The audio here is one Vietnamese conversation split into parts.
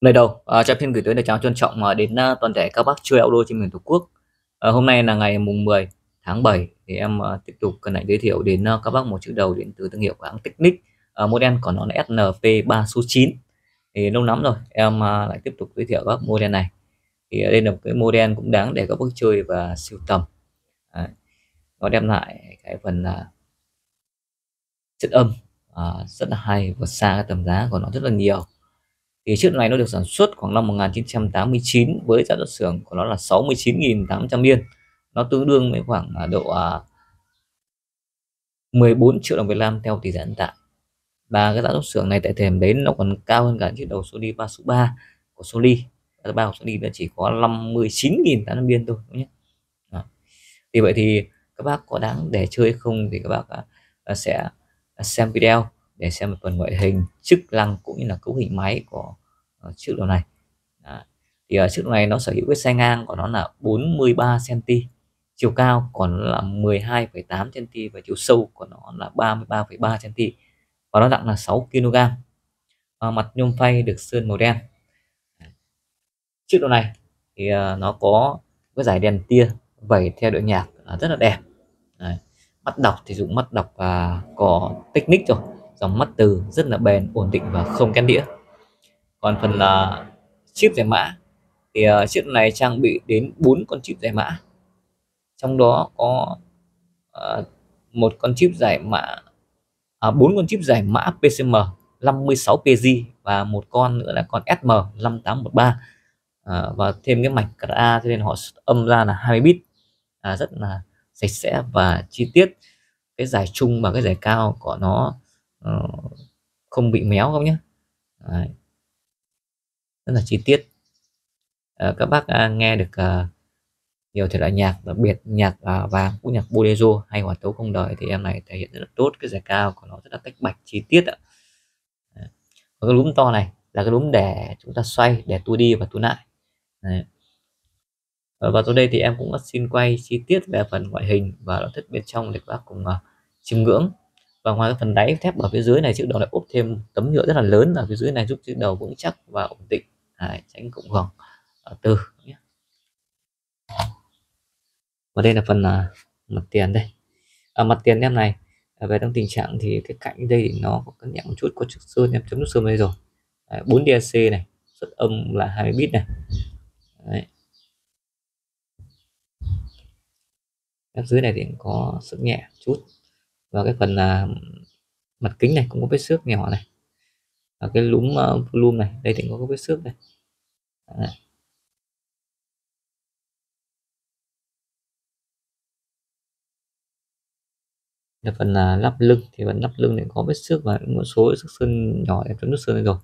Lời đầu, à, cho xin gửi tới lời chào trân trọng à, đến à, toàn thể các bác chơi auto trên miền Tổ quốc. À, hôm nay là ngày mùng 10 tháng 7 thì em à, tiếp tục cần lại giới thiệu đến à, các bác một chữ đầu đến từ thương hiệu của hãng Technic. À, model của nó là SNP3 số 9. Thì lâu lắm rồi em à, lại tiếp tục giới thiệu các model này. Thì à, đây là một cái model cũng đáng để các bác chơi và siêu tầm. À, nó đem lại cái phần là chất âm à, rất là hay và xa cái tầm giá của nó rất là nhiều thì chiếc này nó được sản xuất khoảng năm 1989 với giá xuất xưởng của nó là 69.800 yên. Nó tương đương với khoảng à, độ à, 14 triệu đồng Việt Nam theo tỷ giá hiện tại. Và cái giá xuất xưởng này tại thời điểm đấy nó còn cao hơn cả chiếc đầu Sony 3 số 3 của Sony giá 3 của Sony nó chỉ có 59.800 yên thôi nhé? Đó. thì vậy thì các bác có đáng để chơi không thì các bác à, sẽ xem video để xem một phần ngoại hình, chức năng cũng như là cấu hình máy của Ờ, chiếc đầu này. Đó. thì ờ, uh, chiếc đầu này nó sở hữu cái xe ngang của nó là 43 cm chiều cao còn là 12,8 cm và chiều sâu của nó là 33,3 cm và nó nặng là 6 kg à, mặt nhôm phay được sơn màu đen. Chiếc đồ này thì ờ, nó có cái giải đèn tia vẩy theo đội nhạc rất là đẹp. Đấy. mắt đọc thì dùng mắt đọc và có technic rồi dòng mắt từ rất là bền ổn định và không kén đĩa còn phần là uh, chip giải mã thì uh, chiếc này trang bị đến 4 con chip giải mã. Trong đó có uh, một con chip giải mã à, 4 con chip giải mã PCM 56 PG và một con nữa là con SM 5813 à, và thêm cái mạch CRA cho nên họ âm ra là 20 bit. À, rất là sạch sẽ và chi tiết. Cái giải trung và cái giải cao của nó uh, không bị méo không nhé. Đấy rất là chi tiết. À, các bác à, nghe được à, nhiều thể loại nhạc đặc biệt nhạc à, vàng cũng nhạc bolero hay hòa tấu không đời thì em này thể hiện rất là tốt cái giải cao của nó rất là tách bạch chi tiết ạ. Và cái lúm to này là cái lúm để chúng ta xoay để tua đi và tua lại. Đấy. và tối đây thì em cũng xin quay chi tiết về phần ngoại hình và nội thất bên trong để các bác cùng uh, chiêm ngưỡng và ngoài cái phần đáy thép ở phía dưới này chiếc đầu lại ốp thêm tấm nhựa rất là lớn ở phía dưới này giúp chiếc đầu vững chắc và ổn định. Đấy, tránh cộng hưởng ờ, từ nhé. Và đây là phần à, mặt tiền đây. Ở mặt tiền em này à, về trong tình trạng thì cái cạnh đây thì nó có nhẹ một chút có chút sơn em chấm nước sơn đây rồi. Đấy, 4 DAC này xuất âm là 20 bit này. Đấy. Ở dưới này thì có sức nhẹ chút và cái phần là mặt kính này cũng có vết xước nhỏ này. Và cái lúm uh, volume này đây thì cũng có vết xước này. Đấy. là phần là lắp lưng thì phần lắp lưng này có vết xước và một số sức sơn nhỏ em chấm nước sơn rồi.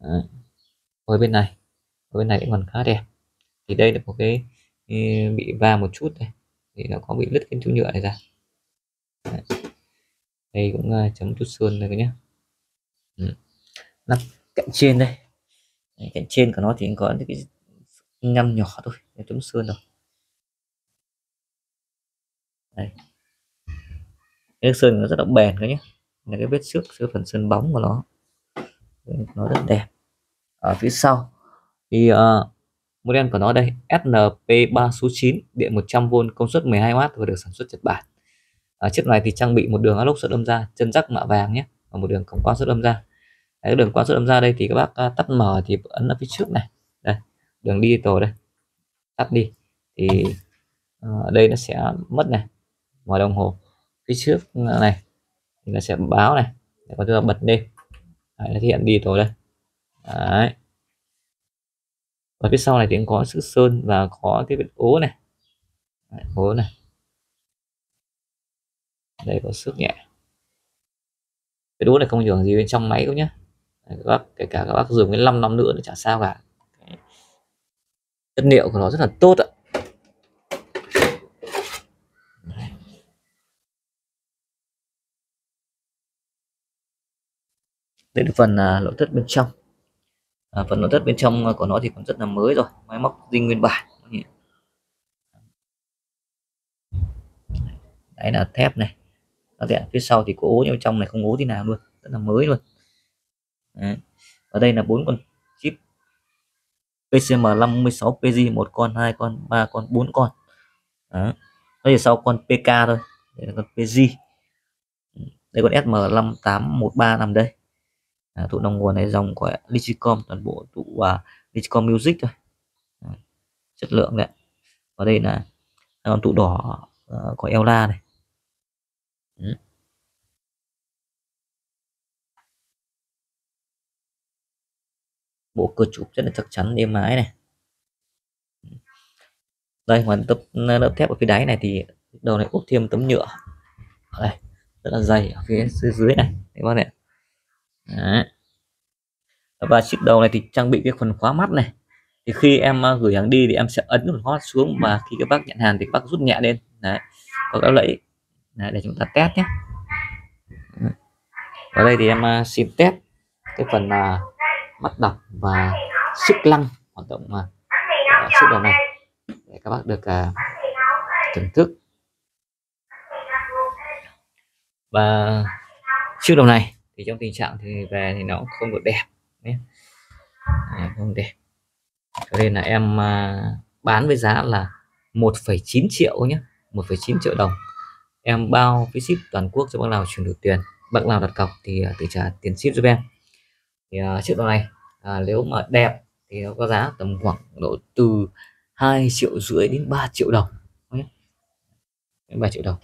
Đấy. ở bên này ở bên này cũng còn khá đẹp. Thì đây là một cái ừ, bị va một chút này. Thì nó có bị lứt cái chú nhựa này ra. Đấy. đây cũng uh, chấm chút sơn đây nhé ừ. nắp cạnh trên đây. Đấy, cạnh trên của nó thì có những cái nhăm nhỏ thôi để chấm sơn rồi đây. Cái sơn nó rất là bền các nhé là cái vết xước giữa phần sơn bóng của nó. Nó rất đẹp. Ở phía sau thì uh, model của nó đây SNP3 số 9 điện 100V công suất 12W và được sản xuất Nhật Bản à, chiếc này thì trang bị một đường alox xuất âm ra chân rắc mạ vàng nhé và một đường cổng quan xuất âm ra Đấy, đường quan xuất âm ra đây thì các bác à, tắt mở thì ấn ở phía trước này. Đây đường đi tổ đây. Tắt đi thì à, đây nó sẽ mất này ngoài đồng hồ. Phía trước này thì nó sẽ báo này để có thể bật lên. Đấy, nó hiện đi tổ đây. Đấy. và phía sau này thì cũng có sức sơn và có cái ố này. Đấy, ố này đây có sức nhẹ. Cái đũa này không ảnh hưởng gì bên trong máy đâu nhé các bác kể cả các bác dùng cái 5 năm nữa thì chả sao cả. Chất liệu của nó rất là tốt ạ. Đây là phần à, nội thất bên trong. À, phần nội thất bên trong của nó thì còn rất là mới rồi máy móc dinh nguyên bản. Đấy là thép này nó đẹp phía sau thì có ố nhưng trong này không ố tí nào luôn rất là mới luôn. Đấy. ở đây là bốn con chip PCM 56 PG một con hai con ba con bốn con. Đó đây là sau con PK thôi đây là con PG đây con SM5813 nằm đây. À, tụ đồng nguồn này dòng của Lichicom toàn bộ tụ uh, Lichicom Music thôi. À, chất lượng đấy. Và đây là con tụ đỏ uh, của Ella này ừ. bộ cơ chụp rất là chắc chắn, êm ái này. Ừ. Đây, ngoài tấm ờ, lớp thép ở phía đáy này thì đầu này ốp thêm tấm nhựa. Đây, rất là dày ở phía dưới này các bạn ạ? Và chiếc đầu này thì trang bị cái phần khóa mắt này. Thì khi em ờ, gửi hàng đi thì em sẽ ấn phần khóa xuống và khi các bác nhận hàng thì các bác rút nhẹ lên. Đấy. Có cái lẫy đấy, để chúng ta test nhé. Ở đây thì em à, xin test cái phần uh, mắt đọc và sức lăng hoạt động mà uh, đầu này để các bác được uh, thưởng thức. Và chiếc đầu này thì trong tình trạng thì về thì nó không được đẹp nhé. À, không đẹp. Cho nên là em à, bán với giá là 1,9 triệu nhé 1,9 triệu đồng em bao phí ship toàn quốc cho bác nào chuyển được tiền. Bác nào đặt cọc thì à, tự trả tiền ship giúp em thì uh, chiếc đồ này uh, nếu mà đẹp thì nó có giá tầm khoảng độ từ 2 triệu rưỡi đến 3 triệu đồng. Đến 3 triệu đồng.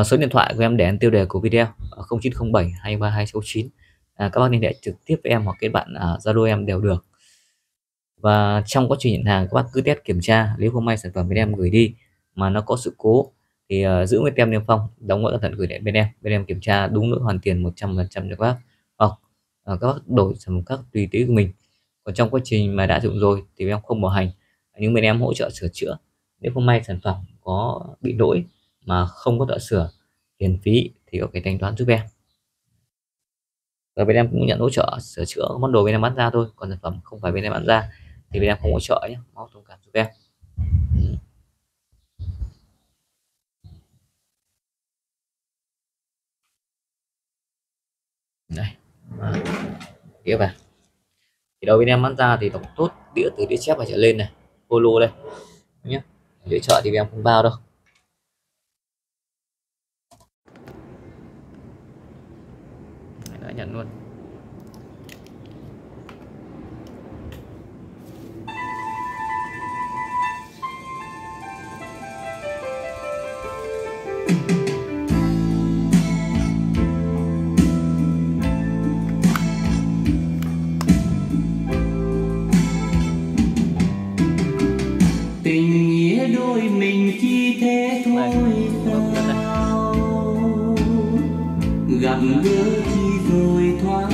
Uh, số điện thoại của em để em tiêu đề của video 0907 23269 à, các bác liên hệ trực tiếp với em hoặc kết bạn à, Zalo uh, em đều được và trong quá trình nhận hàng các bác cứ test kiểm tra. Nếu không may sản phẩm bên em gửi đi mà nó có sự cố thì uh, giữ nguyên tem niêm phong đóng gói cẩn thận gửi đến bên em. Bên em kiểm tra đúng lỗi hoàn tiền 100% cho các bác. Hoặc uh, các bác đổi sản phẩm các tùy tí của mình. Còn trong quá trình mà đã dụng rồi thì bên em không bảo hành. Nhưng bên em hỗ trợ sửa chữa. Nếu không may sản phẩm có bị lỗi mà không có thợ sửa tiền phí thì có cái thanh toán giúp em. Và bên em cũng nhận hỗ trợ sửa chữa món đồ bên em bán ra thôi. Còn sản phẩm không phải bên em bán ra thì bên em không hỗ trợ nhé. Máu thông cảm giúp em. Ừ. Đây đĩa vào. Thì đầu bên em bán ra thì tổng tốt đĩa từ đĩa chép và trở lên này. Polo đây. Nhé. Đĩa chợ thì bên em không bao đâu. Đã nhận luôn. Tình nghĩa đôi mình chỉ thế thôi sao? gặp gỡ đớn đau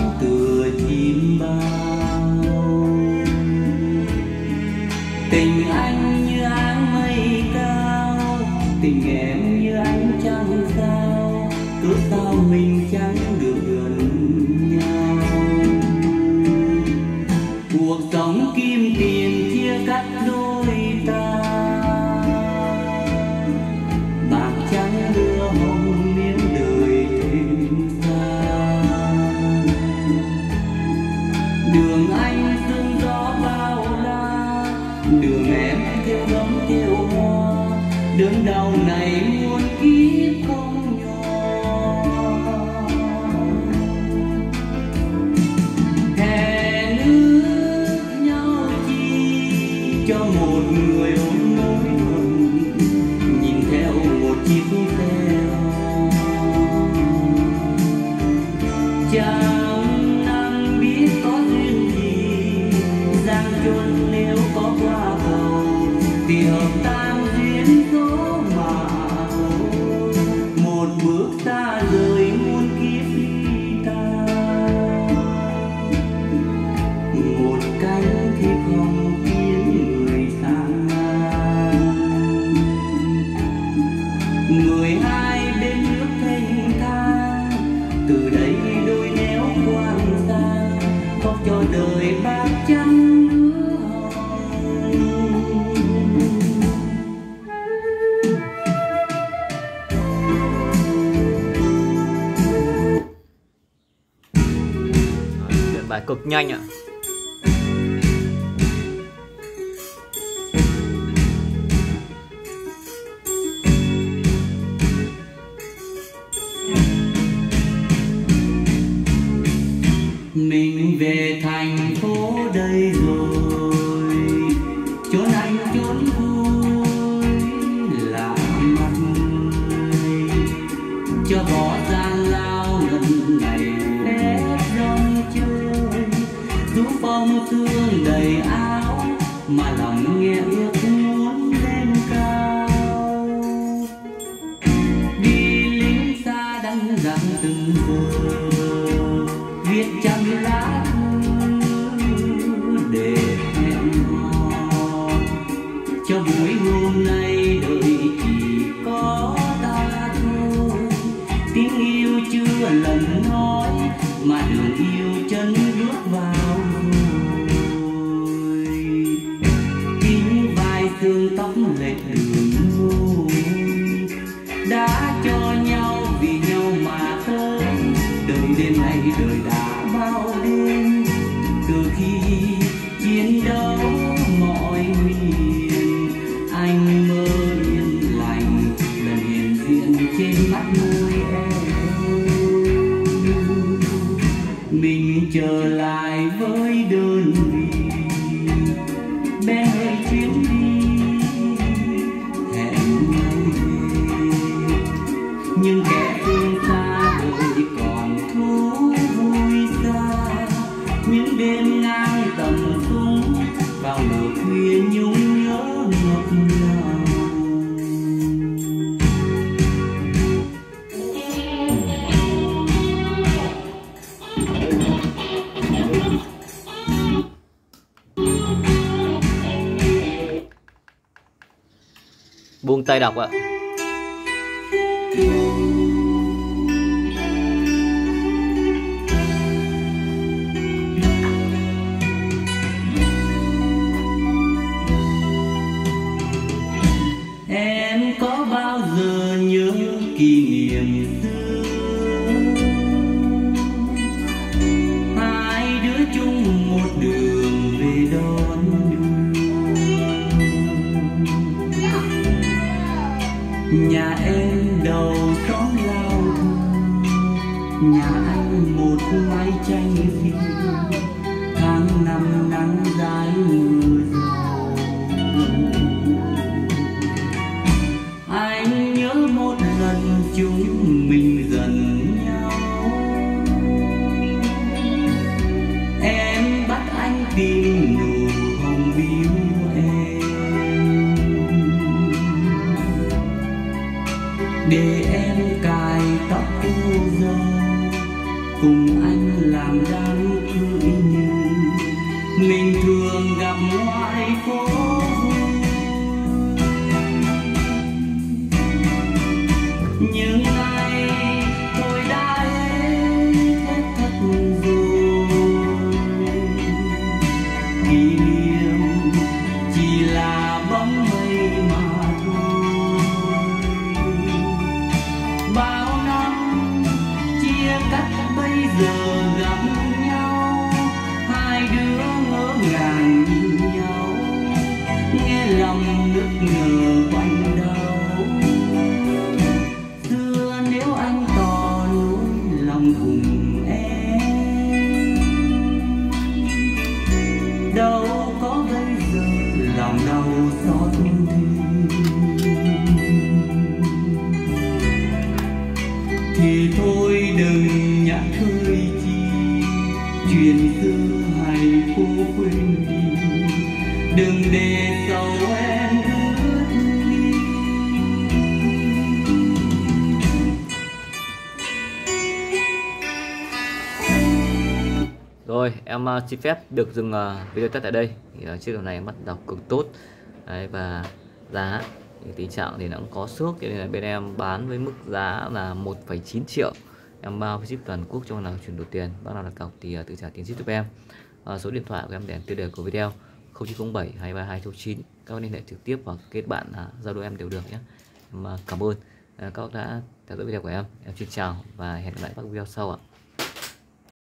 này muôn kiếp không nhỏ hè nước nhau chi cho một người ôm nỗi buồn, nhìn theo một chiếc theo. Chẳng năm biết có duyên gì, giang chuân nếu có qua cầu thì hợp tan người hai cực nhanh ạ. Mình về thành phố đây rồi. Chốn anh chốn vui tay đọc ạ. Em đầu xóm lao thương nhà anh một mái tranh phim tháng năm nắng dài mưa rào để em cài tóc cô dâu. Cùng anh làm đám cưới như mình thường gặp ngoài phố. Uh, xin phép được dừng uh, video test tại đây. Thì uh, chiếc đồng này em bắt đọc cực tốt. Đấy, và giá thì tình trạng thì nó cũng có xước cho nên là bên em bán với mức giá là 1,9 triệu. Em bao ship toàn quốc cho nào chuyển đổi tiền. Bác nào đặt cọc thì uh, tự trả tiền ship giúp em. Uh, số điện thoại của em để tiêu đề của video 0907 232 9 các bạn liên hệ trực tiếp hoặc kết bạn uh, Zalo em đều được nhé. Em uh, cảm ơn. Uh, các bác đã theo dõi video của em. Em xin chào và hẹn gặp lại các video sau ạ.